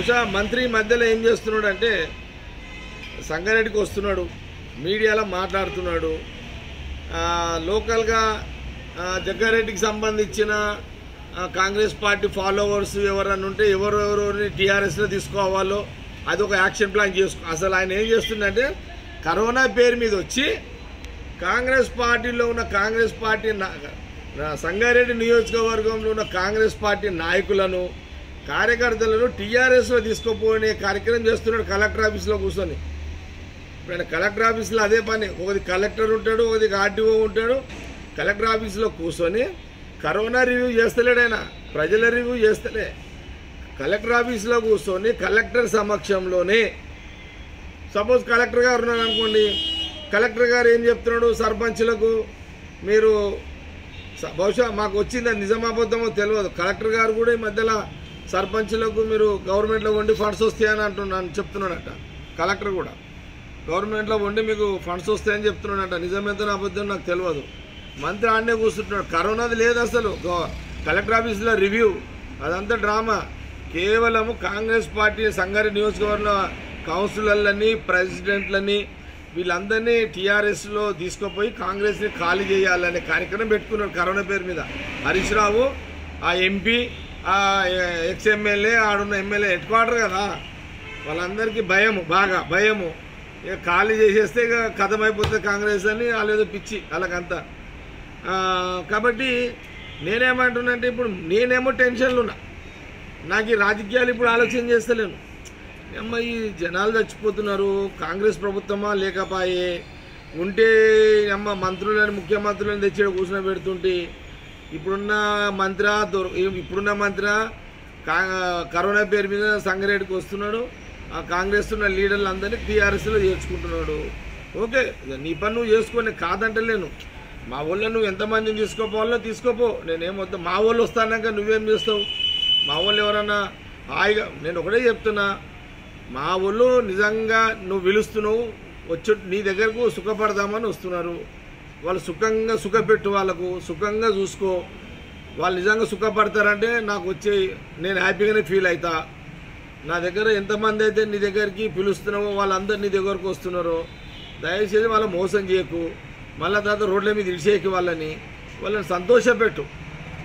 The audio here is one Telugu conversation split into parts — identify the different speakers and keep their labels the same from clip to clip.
Speaker 1: బహుశా మంత్రి మధ్యలో ఏం చేస్తున్నాడు అంటే సంగారెడ్డికి వస్తున్నాడు మీడియాలో మాట్లాడుతున్నాడు. లోకల్గా జగ్గారెడ్డికి సంబంధించిన కాంగ్రెస్ పార్టీ ఫాలోవర్స్ ఎవరన్నా ఉంటే ఎవరు ఎవరిని టీఆర్ఎస్లో తీసుకోవాలో అది ఒక యాక్షన్ ప్లాన్ చేసుకో అసలు ఆయన ఏం చేస్తుందంటే కరోనా పేరు మీద వచ్చి కాంగ్రెస్ పార్టీలో ఉన్న కాంగ్రెస్ పార్టీ సంగారెడ్డి నియోజకవర్గంలో ఉన్న కాంగ్రెస్ పార్టీ నాయకులను కార్యకర్తలను టీఆర్ఎస్లో తీసుకుపోయే కార్యక్రమం చేస్తున్నాడు కలెక్టర్ ఆఫీస్లో కూర్చొని. ఇప్పుడు కలెక్టర్ ఆఫీస్లో అదే పని. ఒకది కలెక్టర్ ఉంటాడు ఒకది ఆర్టీఓ ఉంటాడు. కలెక్టర్ ఆఫీస్లో కూర్చొని కరోనా రివ్యూ చేస్తలేడు ఆయన. ప్రజల రివ్యూ చేస్తలే. కలెక్టర్ ఆఫీస్లో కూర్చొని కలెక్టర్ సమక్షంలోనే సపోజ్ కలెక్టర్ గారు ఉన్నారు అనుకోండి. కలెక్టర్ గారు ఏం చెప్తున్నాడు సర్పంచ్లకు? మీరు బహుశా మాకు వచ్చింది అది నిజమాబద్ధమో తెలియదు. కలెక్టర్ గారు కూడా ఈ మధ్యలో సర్పంచ్లకు మీరు గవర్నమెంట్లో వండి ఫండ్స్ వస్తాయని అంటున్నాను చెప్తున్నాడట. కలెక్టర్ కూడా. గవర్నమెంట్లో వండి మీకు ఫండ్స్ వస్తాయని చెప్తున్నాడట. నిజమేంతో అబద్ధం నాకు తెలియదు. మంత్రి ఆడనే కూర్చుంటున్నాడు. కరోనాది లేదు అసలు. కలెక్టర్ ఆఫీస్లో రివ్యూ. అదంతా డ్రామా. కేవలము కాంగ్రెస్ పార్టీ సంగారెడ్డి నియోజకవర్గ కౌన్సిలర్లని ప్రెసిడెంట్లని వీళ్ళందరినీ టీఆర్ఎస్లో తీసుకుపోయి కాంగ్రెస్ని ఖాళీ చేయాలనే కార్యక్రమం పెట్టుకున్నాడు కరోనా పేరు మీద. హరీష్ రావు ఆ ఎంపీ ఎక్స్ ఎమ్మెల్యే ఆడున్న ఎమ్మెల్యే హెడ్ క్వార్టర్ కదా. వాళ్ళందరికీ భయము బాగా భయము. ఇక ఖాళీ చేసేస్తే ఇక కథమైపోతుంది కాంగ్రెస్ అని వాళ్ళేదో పిచ్చి వాళ్ళకంతా. కాబట్టి కాబట్టి నేనేమంటున్నానంటే ఇప్పుడు నేనేమో టెన్షన్లు ఉన్నా. నాకు ఈ రాజకీయాలు ఇప్పుడు ఆలోచన చేస్తలేను. అమ్మ ఈ జనాలు చచ్చిపోతున్నారు కాంగ్రెస్ ప్రభుత్వమా లేకపాయే? ఉంటే అమ్మ మంత్రులని ముఖ్యమంత్రులను తెచ్చి కూర్చుని కూర్చొని పెడుతుంటే ఇప్పుడున్న మంత్ర దొర- ఇప్పుడున్న మంత్ర కా కరోనా పేరు మీద సంగారెడ్డికి వస్తున్నాడు. ఆ కాంగ్రెస్ ఉన్న లీడర్లు అందరినీ టీఆర్ఎస్లో చేర్చుకుంటున్నాడు. ఓకే నీ పని నువ్వు చేసుకొని కాదంటలేను. మా ఊళ్ళో నువ్వు ఎంతమందిని తీసుకోపోవాలో తీసుకోపో. నేనేం వద్దా మా వాళ్ళు వస్తానాక నువ్వేం చేస్తావు? మా వాళ్ళు ఎవరన్నా హాయిగా నేను ఒకటే చెప్తున్నా. మా వాళ్ళు నిజంగా నువ్వు పిలుస్తున్నావు వచ్చి నీ దగ్గరకు సుఖపడదామని వస్తున్నారు. వాళ్ళు సుఖంగా సుఖపెట్టు వాళ్ళకు సుఖంగా చూసుకో. వాళ్ళు నిజంగా సుఖపడతారంటే నాకు వచ్చే నేను హ్యాపీగానే ఫీల్ అవుతా నా దగ్గర ఎంతమంది అయితే నీ దగ్గరికి పిలుస్తున్నావో వాళ్ళందరూ నీ దగ్గరకు వస్తున్నారో. దయచేసి వాళ్ళ మోసం చేయకు. మళ్ళీ తర్వాత రోడ్ల మీద ఇడిచేయకు వాళ్ళని. వాళ్ళని సంతోషపెట్టు.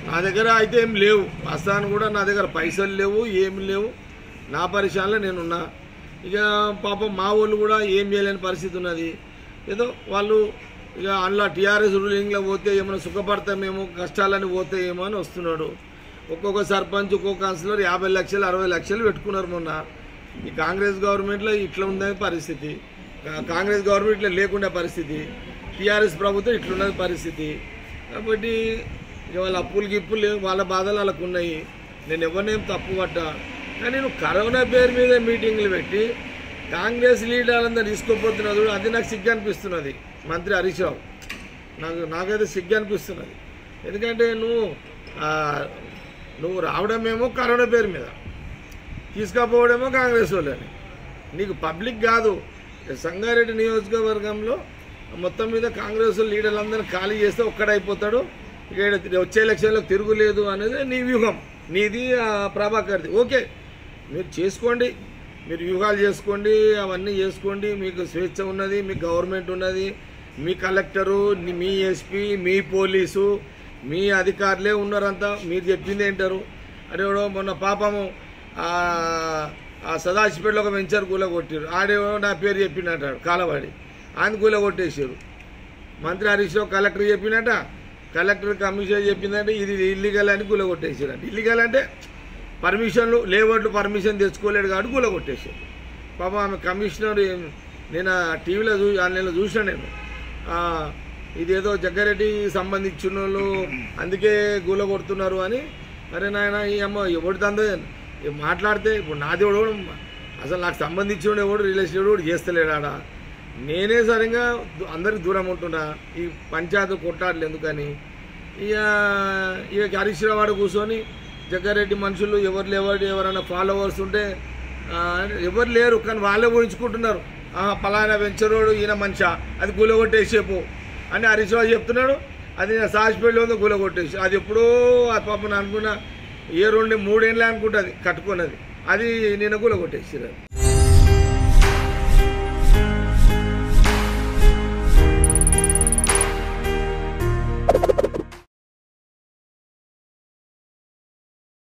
Speaker 1: నా దగ్గర అయితే ఏం లేవు. వాస్తవానికి కూడా నా దగ్గర పైసలు లేవు ఏమి లేవు. నా పరిచయాల్లో నేనున్నా. ఇక పాపం మా వాళ్ళు కూడా ఏం చేయలేని పరిస్థితి ఉన్నది. ఏదో వాళ్ళు ఇక అందులో టీఆర్ఎస్ రూలింగ్లో పోతే ఏమైనా సుఖపడతామేమో కష్టాలని పోతే ఏమో అని వస్తున్నాడు. ఒక్కొక్క సర్పంచ్ ఒక్కొక్క కౌన్సిలర్ యాభై లక్షలు అరవై లక్షలు పెట్టుకున్నారు మొన్న. ఈ కాంగ్రెస్ గవర్నమెంట్లో ఇట్లా ఉందని పరిస్థితి. కాంగ్రెస్ గవర్నమెంట్లో లేకుండా పరిస్థితి. టీఆర్ఎస్ ప్రభుత్వం ఇట్లున్నది పరిస్థితి. కాబట్టి ఇక వాళ్ళ అప్పులు గిప్పులు లేవు, వాళ్ళ బాధలు వాళ్ళకు ఉన్నాయి. నేను ఎవరినేం తప్పు పట్టా కానీ నువ్వు కరోనా పేరు మీద మీటింగ్లు పెట్టి కాంగ్రెస్ లీడర్లందరూ తీసుకోపోతున్నది అది నాకు సిగ్గు అనిపిస్తున్నది. మంత్రి హరీష్ రావు. నాకు నాకైతే సిగ్గు అనిపిస్తున్నది. ఎందుకంటే నువ్వు నువ్వు రావడమేమో కరోనా పేరు మీద. తీసుకపోవడమేమో కాంగ్రెస్ వాళ్ళని. నీకు పబ్లిక్ కాదు. సంగారెడ్డి నియోజకవర్గంలో మొత్తం మీద కాంగ్రెస్ లీడర్లందరినీ ఖాళీ చేస్తే ఒక్కడైపోతాడు. ఇక వచ్చే ఎలక్షన్లో తిరుగులేదు అనేది నీ వ్యూహం. నీది ప్రభాకర్ది. ఓకే మీరు చేసుకోండి. మీరు వ్యూహాలు చేసుకోండి అవన్నీ చేసుకోండి. మీకు స్వేచ్ఛ ఉన్నది మీకు గవర్నమెంట్ ఉన్నది. మీ కలెక్టరు మీ ఎస్పీ మీ పోలీసు మీ అధికారులే ఉన్నారంతా. మీరు చెప్పింది ఏంటారు? అరే మొన్న పాపము ఆ, సదాశివపేటలో ఒక వెంచర్ కూల కొట్టారు ఆడేవో నా పేరు చెప్పిండటాడు కాలవాడి. ఆయన కూల కొట్టేశారు మంత్రి హరీష్ కలెక్టర్ చెప్పినట్ట కలెక్టర్ కమిషనర్ చెప్పిందంటే ఇది ఇల్లీగల్ అని కూల కొట్టేసారంట ఇల్లీగల్ అంటే పర్మిషన్లు లేబర్లు పర్మిషన్ తెచ్చుకోలేడు కాబట్టి కూల కొట్టేశారు పాపం ఆమె కమిషనర్ నేను టీవీలో చూ ఆన్లైన్లో చూసాను నేను. ఇదేదో జగ్గారెడ్డి సంబంధించిన వాళ్ళు అందుకే గూల కొడుతున్నారు అని. అరే నాయన ఈ అమ్మ ఎవడు తందో మాట్లాడితే ఇప్పుడు నాది ఎవడు అసలు నాకు సంబంధించిన ఎవడు రిలేషన్ ఎవడు చేస్తలేడు ఆడ నేనే సరిగా అందరికి దూరం ఉంటున్నా. ఈ పంచాయతీ కొట్టాడలు ఎందుకని? ఇక ఇక హరీష్ రావు వాడు కూర్చొని జగ్గారెడ్డి మనుషులు ఎవరు లేవాడు ఎవరైనా ఫాలోవర్స్ ఉంటే ఎవరు లేరు కానీ వాళ్ళే ఊహించుకుంటున్నారు. పలానా వెంచరోడు ఈయన మనిషా. అది గులగొట్టేసేపు అని హరీష్ చెప్తున్నాడు. అది సాసిపేటలో ఉంది గులగొట్టేసి అది ఎప్పుడో ఆ పాపను అనుకున్న ఏ రెండు మూడేళ్ళే అనుకుంటుంది కట్టుకున్నది. అది నేను కూల కొట్టేసారు